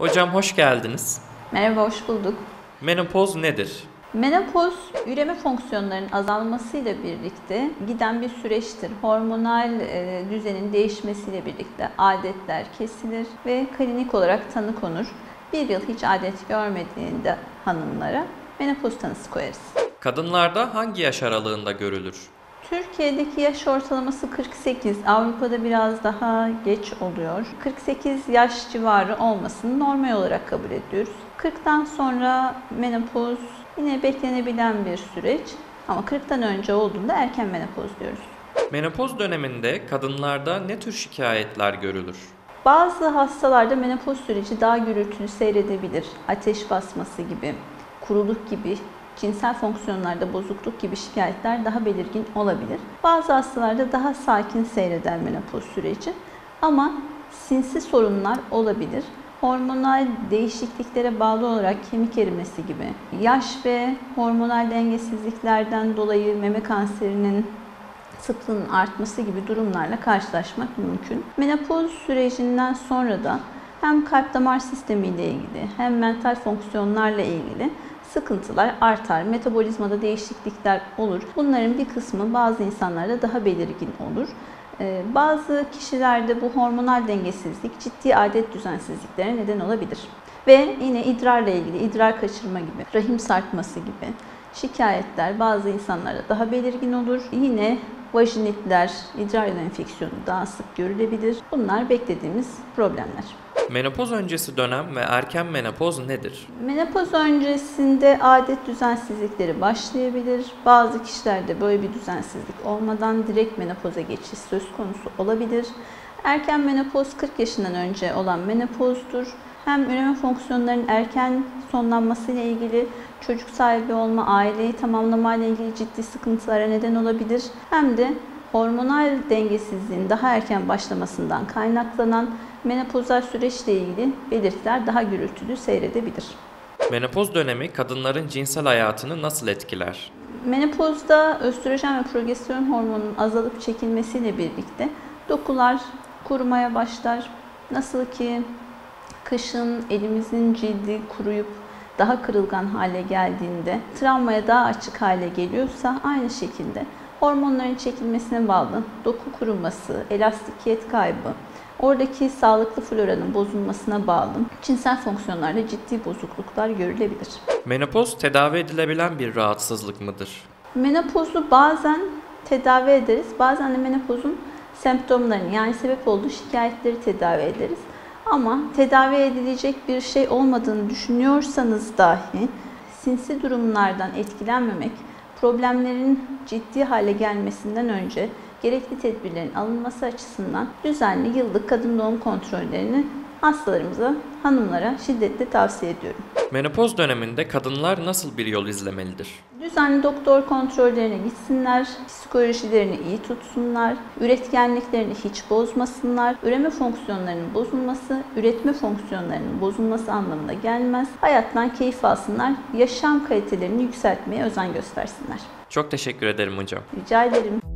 Hocam hoş geldiniz. Merhaba, hoş bulduk. Menopoz nedir? Menopoz, üreme fonksiyonlarının azalmasıyla birlikte giden bir süreçtir. Hormonal e, düzenin değişmesiyle birlikte adetler kesilir ve klinik olarak tanı konur. Bir yıl hiç adet görmediğinde hanımlara menopoz tanısı koyarız. Kadınlarda hangi yaş aralığında görülür? Türkiye'deki yaş ortalaması 48, Avrupa'da biraz daha geç oluyor. 48 yaş civarı olmasını normal olarak kabul ediyoruz. 40'tan sonra menopoz yine beklenebilen bir süreç ama 40'tan önce olduğunda erken menopoz diyoruz. Menopoz döneminde kadınlarda ne tür şikayetler görülür? Bazı hastalarda menopoz süreci daha gürültülü seyredebilir. Ateş basması gibi, kuruluk gibi, cinsel fonksiyonlarda bozukluk gibi şikayetler daha belirgin olabilir. Bazı hastalarda daha sakin seyreder menopoz süreci ama sinsi sorunlar olabilir. Hormonal değişikliklere bağlı olarak kemik erimesi gibi, yaş ve hormonal dengesizliklerden dolayı meme kanserinin sıklığının artması gibi durumlarla karşılaşmak mümkün. Menopoz sürecinden sonra da hem kalp damar sistemi ile ilgili hem mental fonksiyonlarla ilgili sıkıntılar artar. Metabolizmada değişiklikler olur. Bunların bir kısmı bazı insanlarda daha belirgin olur. Ee, bazı kişilerde bu hormonal dengesizlik ciddi adet düzensizliklere neden olabilir. Ve yine idrarla ilgili idrar kaçırma gibi, rahim sarkması gibi şikayetler bazı insanlarda daha belirgin olur. Yine vajinitler, idrar enfeksiyonu daha sık görülebilir. Bunlar beklediğimiz problemler. Menopoz öncesi dönem ve erken menopoz nedir? Menopoz öncesinde adet düzensizlikleri başlayabilir. Bazı kişilerde böyle bir düzensizlik olmadan direkt menopoza geçiş söz konusu olabilir. Erken menopoz 40 yaşından önce olan menopozdur. Hem üreme fonksiyonlarının erken sonlanması ile ilgili çocuk sahibi olma, aileyi tamamlama ile ilgili ciddi sıkıntılara neden olabilir. Hem de hormonal dengesizliğin daha erken başlamasından kaynaklanan menopozal süreçle ilgili belirtiler daha gürültülü seyredebilir. Menopoz dönemi kadınların cinsel hayatını nasıl etkiler? Menopozda östrojen ve progesteron hormonunun azalıp çekilmesiyle birlikte dokular kurumaya başlar. Nasıl ki kışın elimizin cildi kuruyup daha kırılgan hale geldiğinde travmaya daha açık hale geliyorsa aynı şekilde hormonların çekilmesine bağlı doku kuruması, elastikiyet kaybı, oradaki sağlıklı floranın bozulmasına bağlı cinsel fonksiyonlarda ciddi bozukluklar görülebilir. Menopoz tedavi edilebilen bir rahatsızlık mıdır? Menopozu bazen tedavi ederiz, bazen de menopozun semptomlarını yani sebep olduğu şikayetleri tedavi ederiz. Ama tedavi edilecek bir şey olmadığını düşünüyorsanız dahi sinsi durumlardan etkilenmemek, problemlerin ciddi hale gelmesinden önce gerekli tedbirlerin alınması açısından düzenli yıllık kadın doğum kontrollerini hastalarımıza, hanımlara şiddetle tavsiye ediyorum. Menopoz döneminde kadınlar nasıl bir yol izlemelidir? Düzenli doktor kontrollerine gitsinler, psikolojilerini iyi tutsunlar, üretkenliklerini hiç bozmasınlar. Üreme fonksiyonlarının bozulması, üretme fonksiyonlarının bozulması anlamına gelmez. Hayattan keyif alsınlar, yaşam kalitelerini yükseltmeye özen göstersinler. Çok teşekkür ederim hocam. Rica ederim.